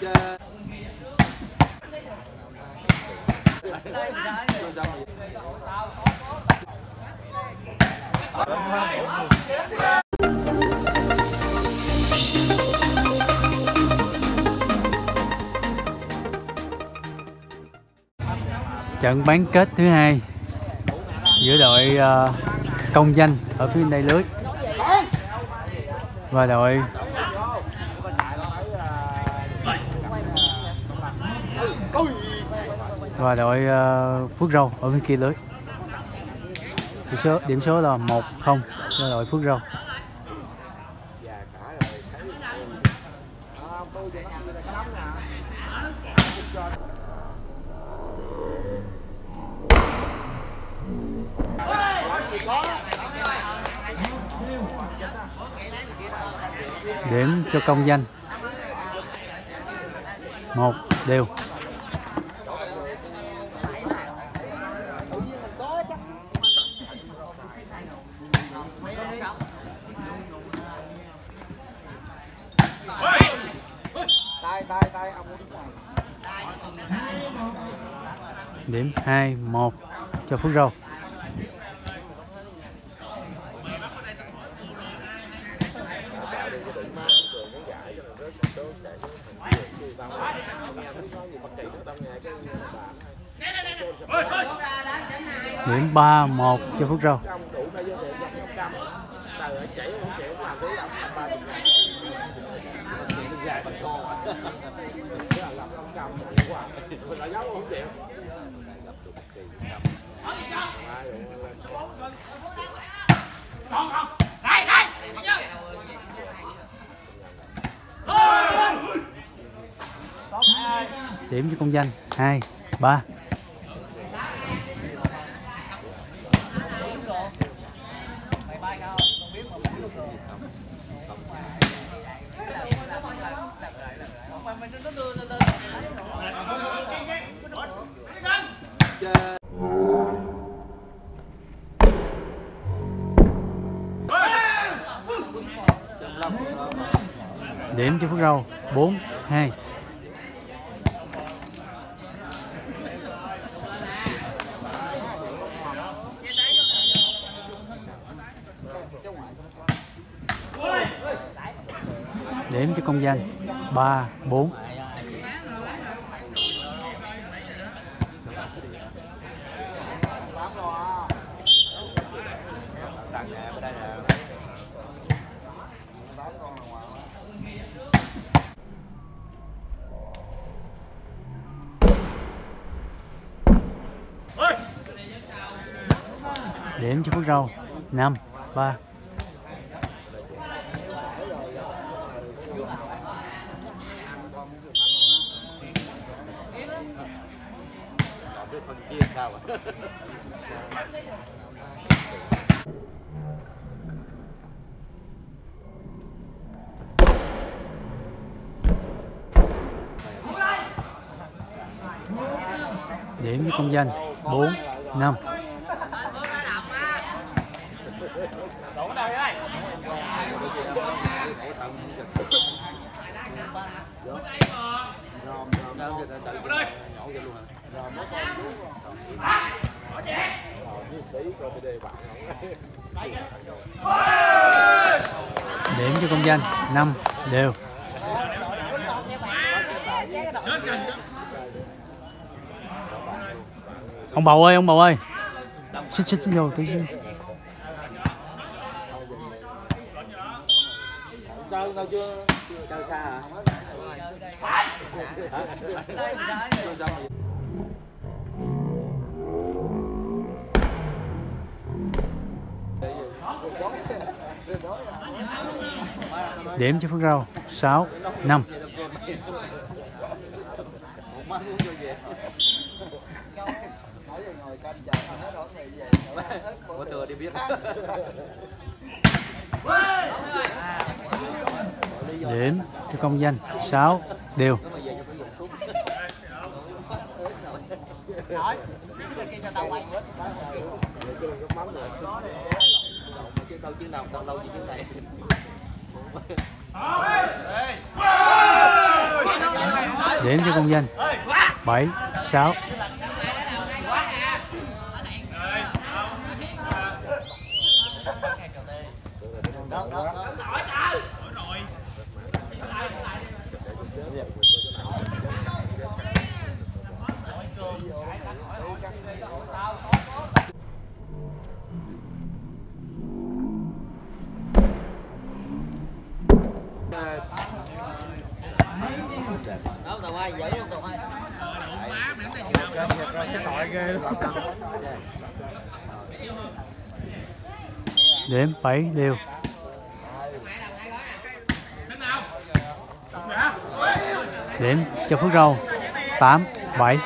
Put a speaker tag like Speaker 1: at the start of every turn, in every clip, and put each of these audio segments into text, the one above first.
Speaker 1: trận bán kết thứ hai giữa đội ờ, công danh ở phía đây lưới. Và đội và đội uh, Phước Râu ở bên kia lưới. Điểm số điểm số là một không cho đội Phước Râu. Điểm cho công danh. Một đều. Điểm hai một. Cho Phước Râu. Điểm ba một. Cho Phước Râu. Điểm cho công danh. Hai ba. cho phút Râu. 4 2 điểm cho công danh.
Speaker 2: 3 4
Speaker 1: điểm cho Phước Râu. Năm ba. Điểm với công danh bốn năm. Điểm cho công danh năm đều. Ông bầu ơi, ông bầu ơi. Xích xích xích vô tí xíu
Speaker 3: đâu đâu chưa? Chơi xa hả?
Speaker 1: Điểm cho Phước Râu sáu năm.
Speaker 3: Một má muốn vô về
Speaker 2: nói về ngồi canh chờ hết rồi nghỉ về
Speaker 3: có thừa đi biết
Speaker 1: điểm cho công danh 6 đều. Điểm cho công danh 7 6
Speaker 3: đó đó đó lỗi trời rồi
Speaker 2: Cái tội ghê lắm.
Speaker 1: Điểm 7 đều. Điểm cho Phước Râu. 8 7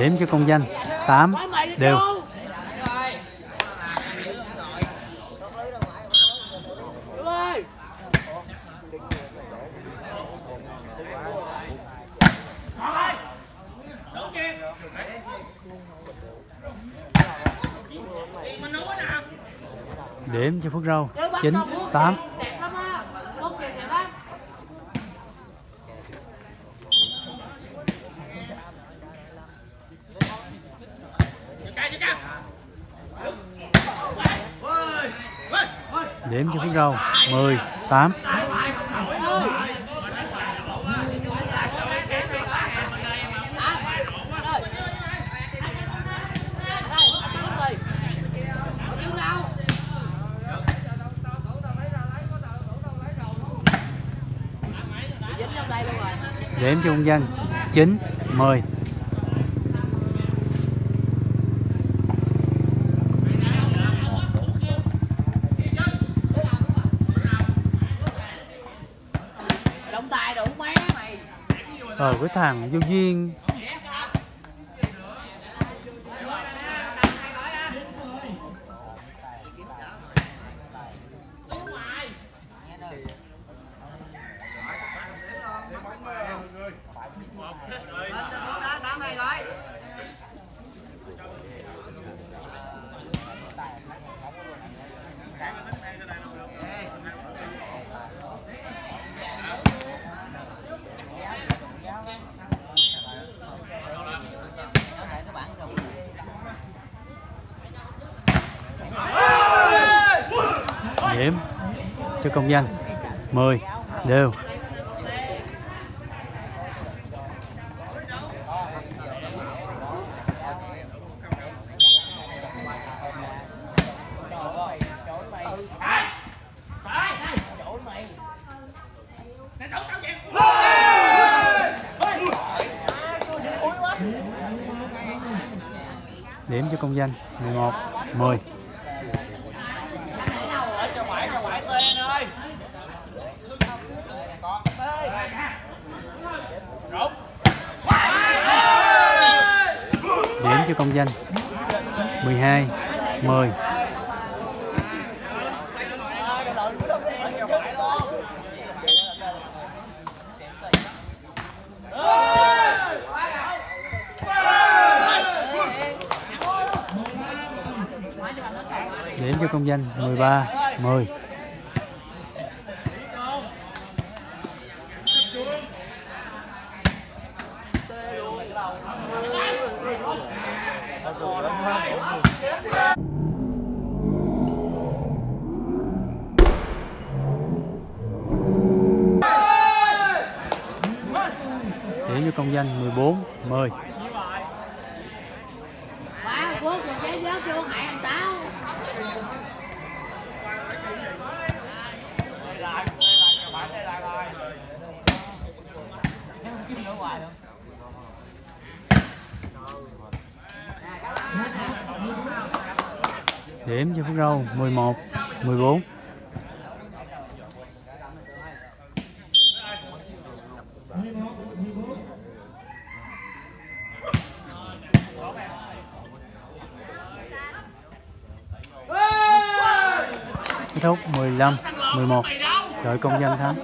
Speaker 1: điểm cho công danh. 8 đều. Điểm cho Phước Râu 9 8 điểm cho Phước Râu. 10 8
Speaker 4: dính
Speaker 1: điểm cho công dân. 9 10
Speaker 4: động tài đủ má mày
Speaker 1: Ờ, ở cái thằng vô duyên. Điểm cho công danh. 10 đều. Điểm cho công danh 11 10 điểm cho công danh 12 10 điểm cho công danh 13 10 điểm cho công danh 14 10
Speaker 4: quá quốc rồi giấy gió vô hại.
Speaker 1: điểm cho Phước Râu 11 14 kết thúc 15 11 đội công dân thắng.